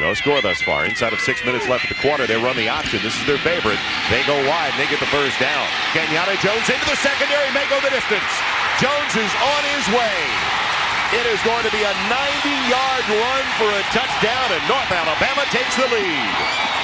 No score thus far. Inside of six minutes left of the quarter, they run the option. This is their favorite. They go wide, and they get the first down. Kenyatta Jones into the secondary, may go the distance. Jones is on his way. It is going to be a 90-yard run for a touchdown, and North Alabama takes the lead.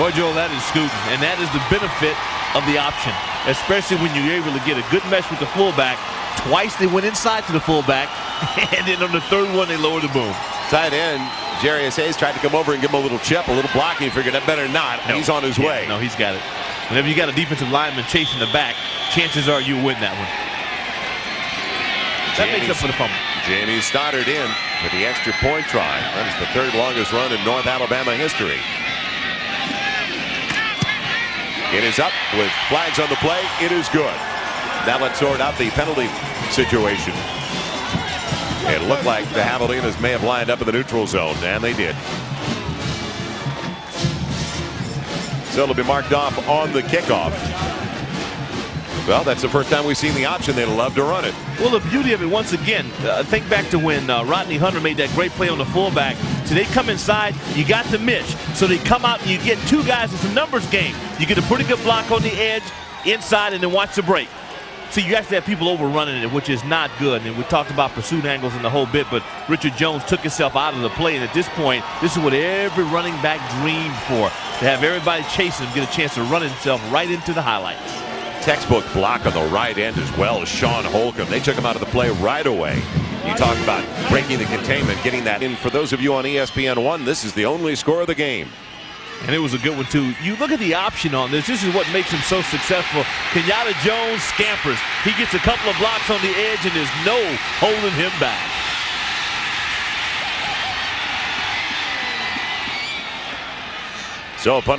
Boy, Joel, that is scooting, and that is the benefit of the option, especially when you're able to get a good mesh with the fullback. Twice they went inside to the fullback, and then on the third one, they lowered the boom. Tight end, Jarius Hayes tried to come over and give him a little chip, a little blocking. He figured that better not. No. He's on his Yeah, way. No, he's got it. Whenever you got a defensive lineman chasing the back, chances are you win that one. That makes up for the fumble. Jamie Stoddard in for the extra point try. That is the third longest run in North Alabama history. It is up with flags on the play. It is good. Now let's sort out the penalty situation. It looked like the Javelinas may have lined up in the neutral zone, and they did. So it'll be marked off on the kickoff. Well, that's the first time we've seen the option. They'd love to run it. Well, the beauty of it, once again, uh, think back to when uh, Rodney Hunter made that great play on the fullback. So they come inside, you got the mesh. So they come out and you get two guys. It's a numbers game. You get a pretty good block on the edge, inside, and then watch the break. So you actually have people overrunning it, which is not good. And we talked about pursuit angles and the whole bit, but Richard Jones took himself out of the play. And at this point, this is what every running back dreamed for, to have everybody chasing him, get a chance to run himself right into the highlights. Textbook block on the right end as well as Sean Holcomb. They took him out of the play right away. You talk about breaking the containment, getting that in. For those of you on E ESPN 1, this is the only score of the game. And it was a good one, too. You look at the option on this. This is what makes him so successful. Kenyatta Jones scampers. He gets a couple of blocks on the edge, and there's no holding him back. So, punting.